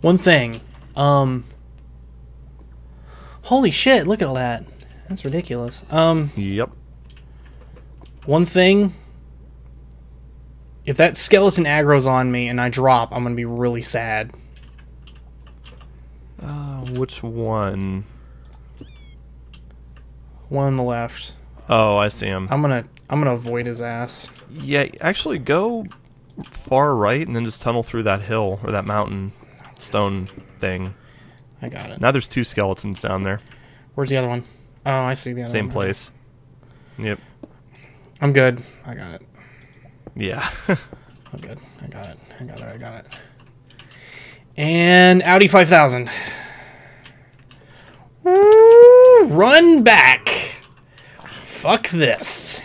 One thing. Um. Holy shit! Look at all that. That's ridiculous. Um. Yep. One thing. If that skeleton aggro's on me and I drop, I'm gonna be really sad. Uh, which one? One on the left. Oh, I see him. I'm gonna I'm gonna avoid his ass. Yeah, actually go far right and then just tunnel through that hill or that mountain stone thing. I got it. Now there's two skeletons down there. Where's the other one? Oh, I see the other Same one. place. Yep. I'm good. I got it. Yeah. I'm good. I got it. I got it. I got it. And Audi 5000. Woo! Run back. Fuck this.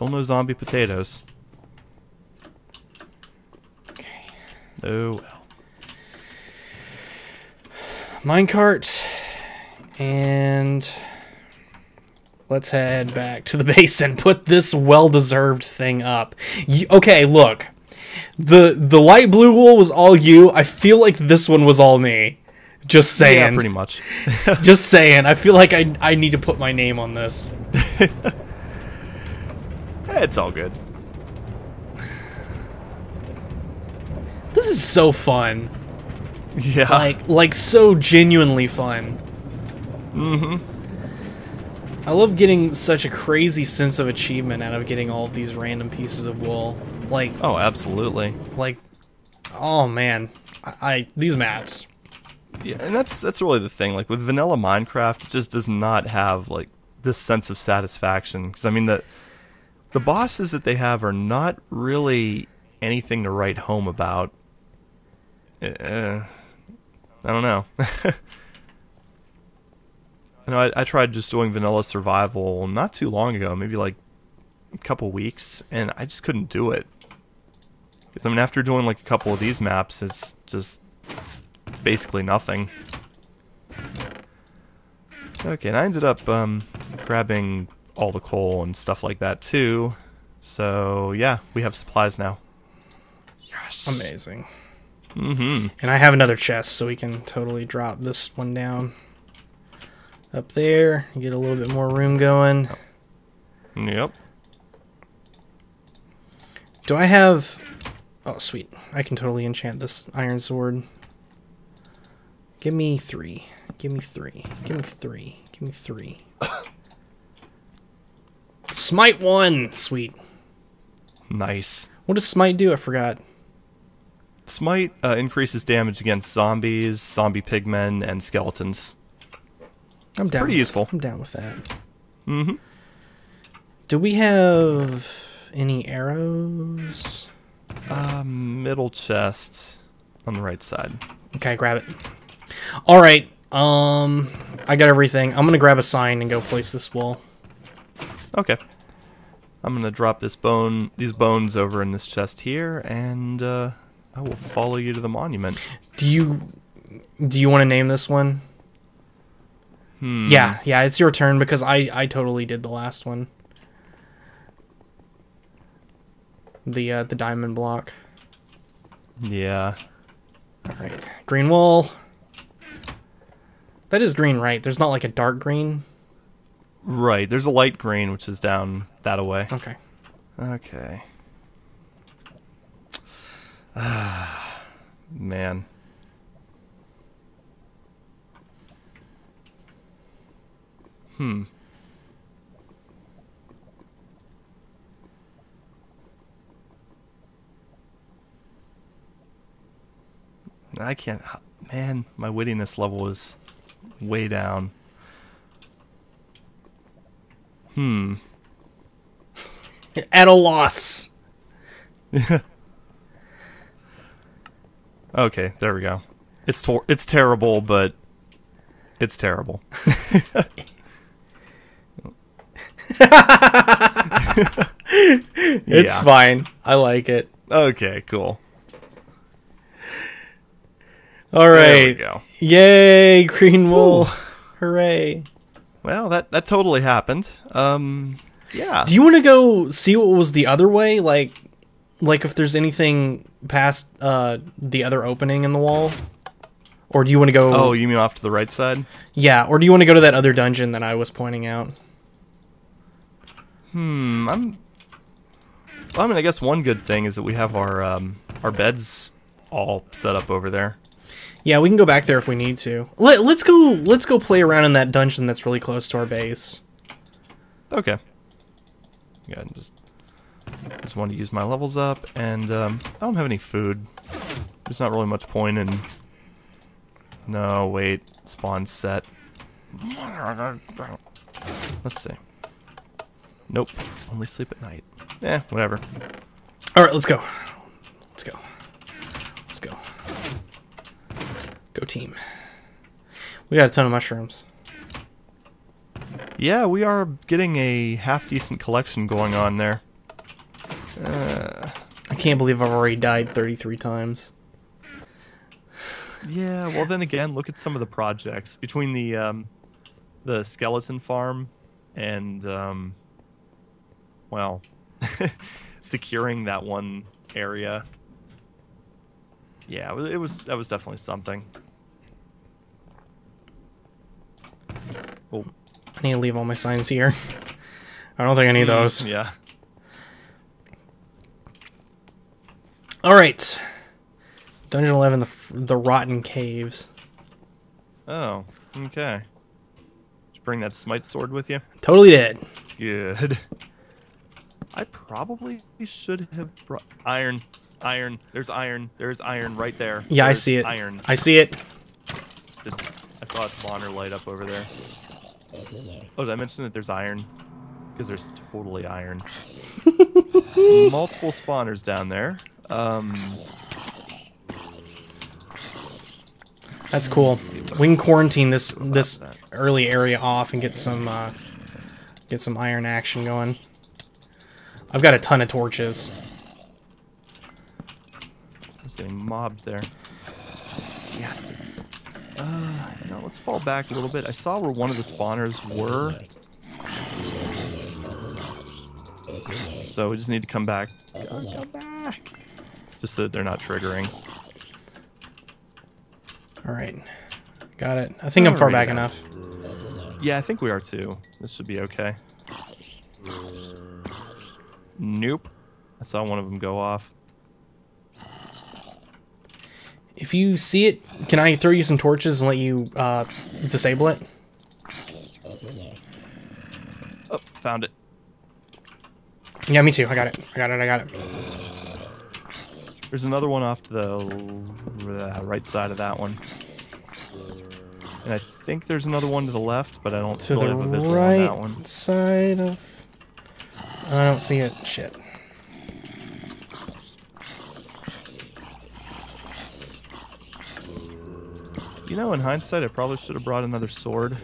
Still no zombie potatoes. Okay. Oh well. Minecart. And let's head back to the base and put this well-deserved thing up. You, okay, look. The the light blue wool was all you. I feel like this one was all me. Just saying. Yeah, pretty much. Just saying. I feel like I I need to put my name on this. it's all good. This is so fun. Yeah. Like like so genuinely fun. mm-hmm. I love getting such a crazy sense of achievement out of getting all of these random pieces of wool. Like Oh, absolutely. like oh man. I, I these maps. Yeah, and that's that's really the thing. Like with vanilla Minecraft, it just does not have like this sense of satisfaction. Because I mean the the bosses that they have are not really anything to write home about. Uh, I don't know. you know, I, I tried just doing vanilla survival not too long ago, maybe like a couple weeks, and I just couldn't do it. Because I mean, after doing like a couple of these maps, it's just it's basically nothing. Okay, and I ended up um, grabbing all the coal and stuff like that too. So yeah, we have supplies now. Yes. Amazing. Mm-hmm. And I have another chest, so we can totally drop this one down up there. Get a little bit more room going. Yep. Do I have? Oh, sweet! I can totally enchant this iron sword. Give me three. Give me three. Give me three. Give me three. Smite one. Sweet. Nice. What does smite do? I forgot. Smite uh, increases damage against zombies, zombie pigmen, and skeletons. I'm down. pretty useful. I'm down with that. Mm-hmm. Do we have any arrows? Uh, middle chest on the right side. Okay, grab it. All right. Um, I got everything. I'm gonna grab a sign and go place this wall. Okay. I'm gonna drop this bone, these bones over in this chest here, and uh, I will follow you to the monument. Do you do you want to name this one? Hmm. Yeah, yeah, it's your turn because I I totally did the last one. The uh, the diamond block. Yeah. All right, green wall. That is green, right? There's not like a dark green. Right. There's a light green which is down that away. Okay. Okay. Ah, man. Hmm. I can't. Man, my wittiness level is way down. Hmm. At a loss. Okay, there we go. It's it's terrible, but it's terrible. It's Yeah. fine. I like it. Okay, cool. All right. There we go. Yay, green wool. Hooray. Well, that that totally happened. Um, yeah. Do you want to go see what was the other way? Like, like if there's anything past uh, the other opening in the wall, or do you want to go? oh, you mean off to the right side? yeah. Or do you want to go to that other dungeon that I was pointing out? Hmm. I'm. Well, I mean, I guess one good thing is that we have our um, our beds all set up over there. Yeah, we can go back there if we need to. Let, let's go. Let's go play around in that dungeon that's really close to our base. Okay. Yeah, and just just want to use my levels up, and um, I don't have any food. There's not really much point in. No, wait, spawn set. Let's see. Nope, only sleep at night. Eh, whatever. All right, let's go. Let's go. Let's go. Go team. We got a ton of mushrooms. Yeah, we are getting a half decent collection going on there. Uh, I can't believe I've already died 33 times. Yeah, well then again, look at some of the projects between the um, the skeleton farm and um, well, securing that one area. Yeah, it was, it was that was definitely something. Oh, I need to leave all my signs here. I don't think I need mm, those. yeah. All right. Dungeon 11, the, the Rotten Caves. Oh, okay. Did you bring that smite sword with you? Totally did. Good. I probably should have brought iron. Iron. There's iron. There's iron right there. Yeah, I see it. Iron. I see it. I saw a spawner light up over there. Oh, did I mention that there's iron? Because there's totally iron. Multiple spawners down there. Um, That's cool. We can quarantine this this early area off and get some uh, get some iron action going. I've got a ton of torches. I was getting mobbed there. Bastards. Uh, no, let's fall back a little bit. I saw where one of the spawners were. So we just need to come back. Back. Just so that they're not triggering. All right, got it. I think I'm far Alrighty back then. enough. Yeah, I think we are too. This should be okay. Nope. I saw one of them go off. If you see it, can I throw you some torches and let you uh, disable it? Oh, found it. Yeah, me too. I got it. I got it. I got it. There's another one off to the right side of that one. And I think there's another one to the left, but I don't To really the have a visual on that one. right side of. I don't see it. Shit. You know, in hindsight, I probably should have brought another sword.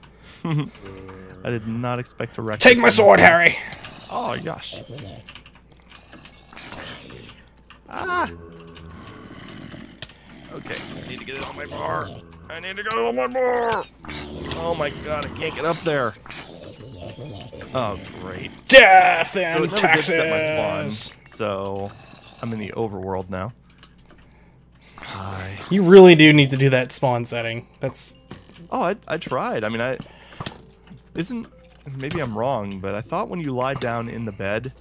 I did not expect to wreck Take my sword. Harry. Oh gosh. Ah. Okay, I need to get it on my bar. I need to get it on my bar. Oh my god, I can't get up there. Oh great. Death and it never did set my spawn. taxes. So I'm in the overworld now. You really do need to do that spawn setting. That's Oh, I, I tried. I mean, I isn't. Maybe I'm wrong, but I thought when you lie down in the bed,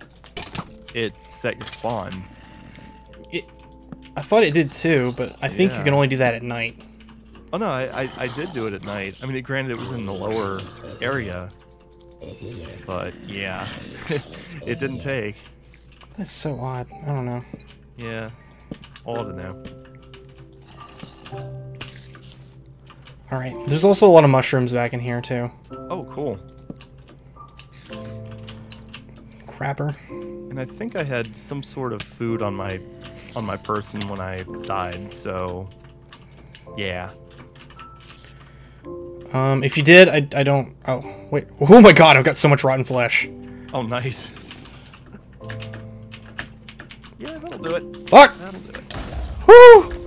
it set your spawn. it. I thought it did too, but I think you can only do that at night. Oh no, I, I, I did do it at night. I mean, granted, it was in the lower area, but yeah, it didn't take. That's so odd. I don't know. Yeah, all to know. All right. There's also a lot of mushrooms back in here too. Oh, cool. Crapper. And I think I had some sort of food on my on my person when I died. So, yeah. Um, if you did, I, I don't. Oh wait. Oh my god! I've got so much rotten flesh. Oh, nice. yeah, that'll do it. Fuck. That'll do it. Woo!